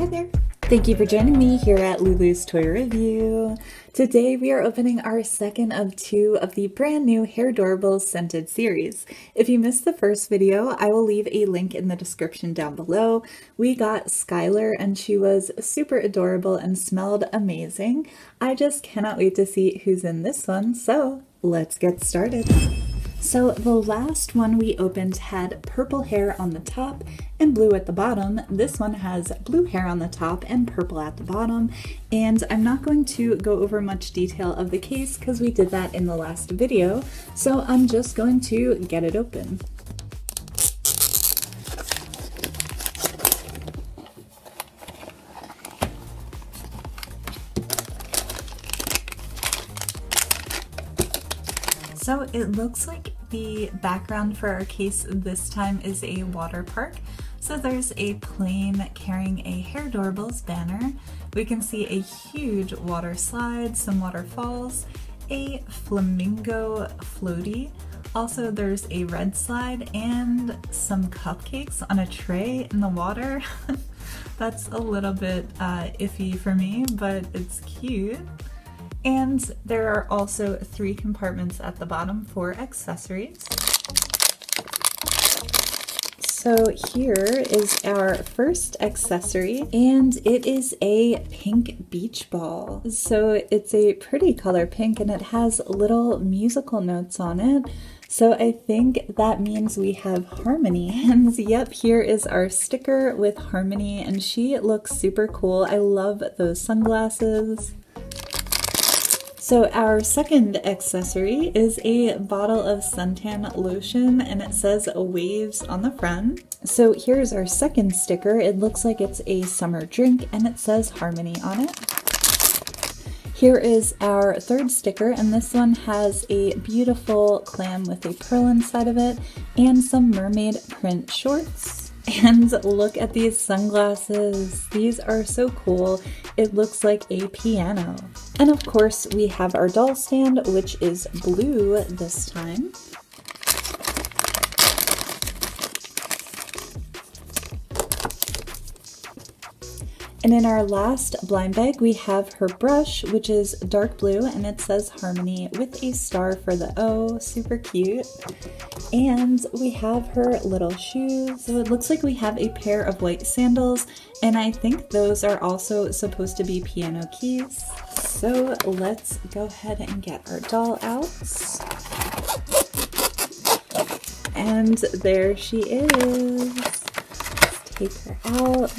Hi there. Thank you for joining me here at Lulu's Toy Revue. Today we are opening our second of two of the brand new Hairdorable scented series. If you missed the first video, I will leave a link in the description down below. We got Skylar and she was super adorable and smelled amazing. I just cannot wait to see who's in this one, so let's get started. So the last one we opened had purple hair on the top and blue at the bottom. This one has blue hair on the top and purple at the bottom. And I'm not going to go over much detail of the case because we did that in the last video. So I'm just going to get it open. So it looks like the background for our case this time is a water park. So there's a plane carrying a Hair Hairdorable's banner. We can see a huge water slide, some waterfalls, a flamingo floaty. Also there's a red slide and some cupcakes on a tray in the water. That's a little bit uh, iffy for me, but it's cute. And there are also three compartments at the bottom for accessories. So here is our first accessory and it is a pink beach ball. So it's a pretty color pink and it has little musical notes on it. So I think that means we have Harmony. And yep, here is our sticker with Harmony and she looks super cool. I love those sunglasses. So our second accessory is a bottle of suntan lotion and it says waves on the front. So here's our second sticker. It looks like it's a summer drink and it says harmony on it. Here is our third sticker, and this one has a beautiful clam with a pearl inside of it and some mermaid print shorts. And look at these sunglasses. These are so cool. It looks like a piano. And of course, we have our doll stand, which is blue this time. And in our last blind bag, we have her brush, which is dark blue, and it says Harmony with a star for the O, super cute. And we have her little shoes. So it looks like we have a pair of white sandals, and I think those are also supposed to be piano keys. So let's go ahead and get our doll out. And there she is. Let's take her out.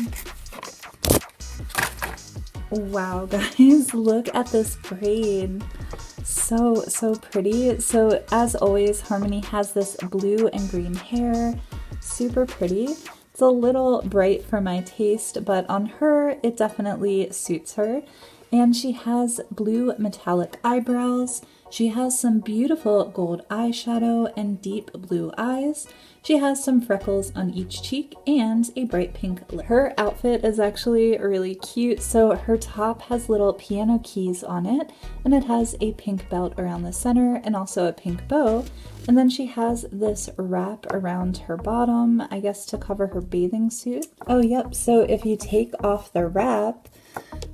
Wow, guys, look at this braid. So, so pretty. So, as always, Harmony has this blue and green hair. Super pretty. It's a little bright for my taste, but on her, it definitely suits her. And she has blue metallic eyebrows. She has some beautiful gold eyeshadow and deep blue eyes. She has some freckles on each cheek and a bright pink lip. Her outfit is actually really cute. So her top has little piano keys on it and it has a pink belt around the center and also a pink bow. And then she has this wrap around her bottom, I guess to cover her bathing suit. Oh, yep. So if you take off the wrap,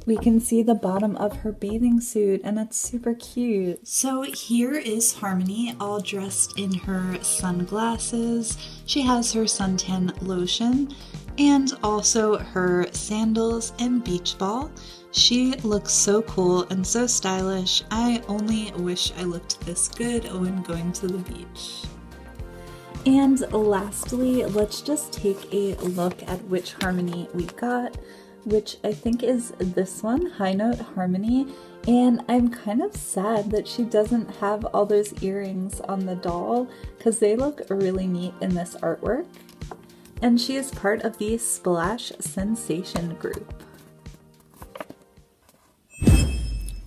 we can see the bottom of her bathing suit and it's super cute. So here is Harmony all dressed in her sunglasses. She has her suntan lotion and also her sandals and beach ball. She looks so cool and so stylish. I only wish I looked this good when going to the beach. And lastly, let's just take a look at which harmony we got which I think is this one, High Note Harmony. And I'm kind of sad that she doesn't have all those earrings on the doll because they look really neat in this artwork. And she is part of the Splash Sensation group.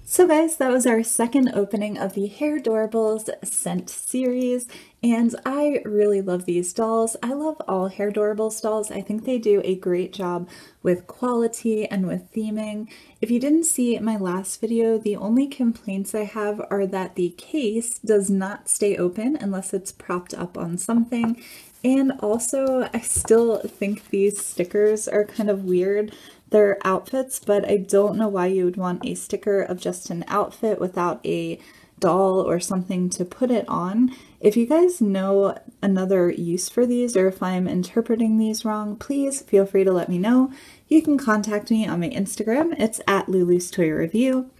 So guys, that was our second opening of the Hairdorable's Scent series, and I really love these dolls. I love all Hair Hairdorable's dolls. I think they do a great job with quality and with theming. If you didn't see my last video, the only complaints I have are that the case does not stay open unless it's propped up on something, and also I still think these stickers are kind of weird their outfits, but I don't know why you would want a sticker of just an outfit without a doll or something to put it on. If you guys know another use for these or if I'm interpreting these wrong, please feel free to let me know. You can contact me on my Instagram. It's at Lulu's Toy Revue.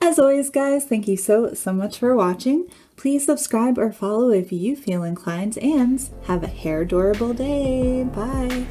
As always, guys, thank you so, so much for watching. Please subscribe or follow if you feel inclined and have a hair adorable day. Bye.